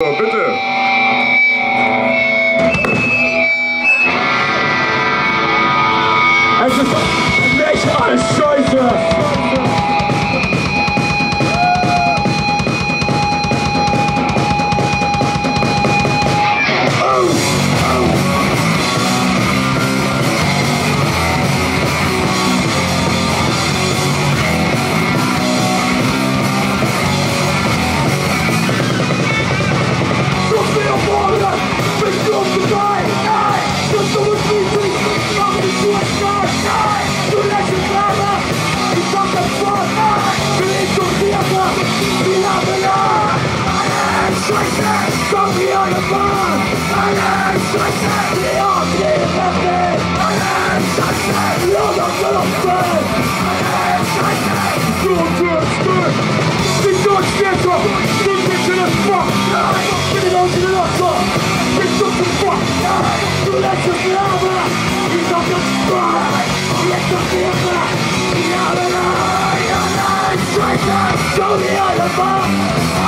So, bitte. Es ist nicht alles. Show me all the fun!